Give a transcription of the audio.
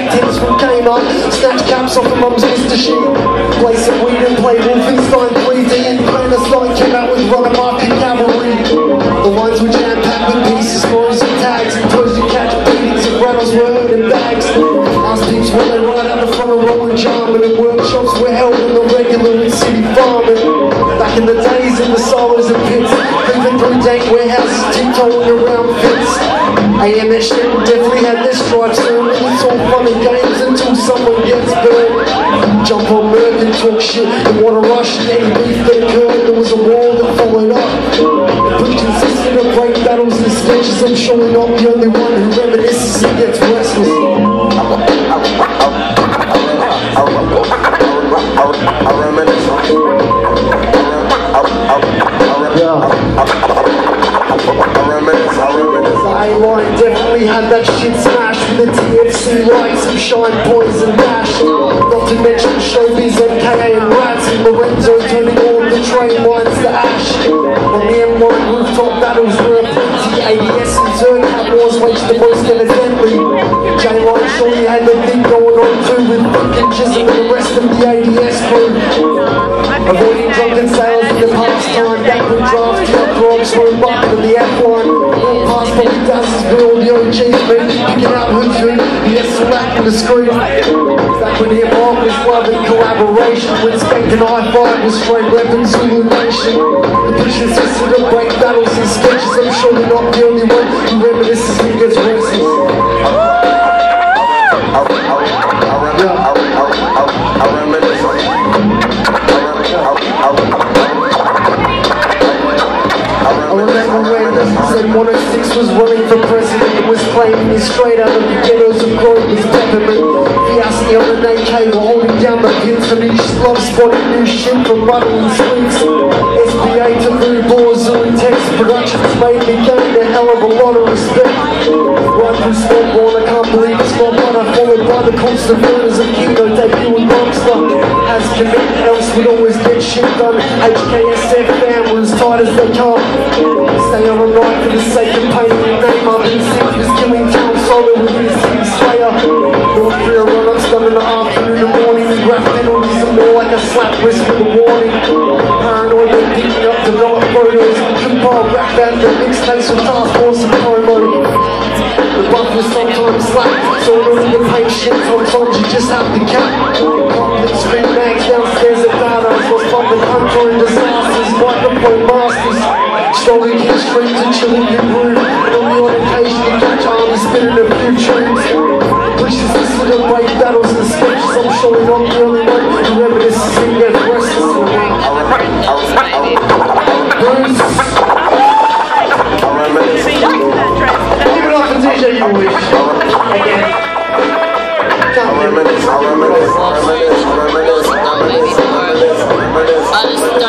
back tents from Kmart. Snatch caps off the mum's Mr. Sheet. Play some weed and play Wolfenstein 3D. And Line came out with Runner Mark and Cavalry. The lines were jam-packed with pieces, stories and tags. And toys you catch beatings and rattles were heard in bags. House deeps when they ride out the front of rolling jarman. And workshops were held in the regular and city farming. Back in the days in the silos and pits. Living through dank warehouses, tiptoeing around pits. AM that shit definitely had this drive soon. It's all fun and games until someone gets burned. Jump on Merc and talk shit and want to rush. Any beef that occurred, there was a war that followed up. But consistent of break battles and sketches. I'm surely not the only one who reminisces and gets restless. Line definitely had that shit smashed with the TFC lights and shine poison dash. Not to mention showbiz, MKA and rats and Lorenzo turning all the train lines to ash. On the M1 rooftop battles were plenty. ADS and Zerg had wars waged the most evidently. J-Line surely had the thing going on too with fucking Chisholm and the rest of the ADS crew. Avoiding drunken sales in the pastime, backward draft, the uproars were embarked on the F1. Picking out has to rap in the screen. Back when hip hop was love and collaboration, when Skank and I fight was straight weapons illumination. The pushing system to break battles and sketches, I'm sure they're not the only one who reminisces and gets restless. I remember when the Z106 was running for president and was claiming he's straight out of the ghettos of Grover's peppermint. Fiasco and AK were holding down the pins for each love spotting new shit from and Sweets. SBA to Blue Boars and Text Productions made me gain a hell of a lot of respect. Right from Spawnborn, I can't believe it's my brother, followed by the constant murders of Kino debuting Monster. Has committed else would always get shit done. HKSF fam were as tight as they come. Stay on the night for the sake of painting your name up and sick as killing town solo with his city slayer. North Korea run ups done in the afternoon and morning. We graph penalties and more like a slap wrist with a warning. Paranoid and picking up developed photos. Compile rap band and mixtapes with task force and promo. The buffers sometimes slack, so order to pay shit, sometimes you just have to cap. Bags downstairs at Dada's, was pumping and disasters, microphone masters. Strolling his streets and chilling your groove, and on the occasion you catch arms spinning a few tunes. Pushes this to the break battles and sketches, I'm the only one who reminisces and gets restless. Bruce, Can't Reminisce, I reminisce, I reminisce, I reminisce, I reminisce, I reminisce. I just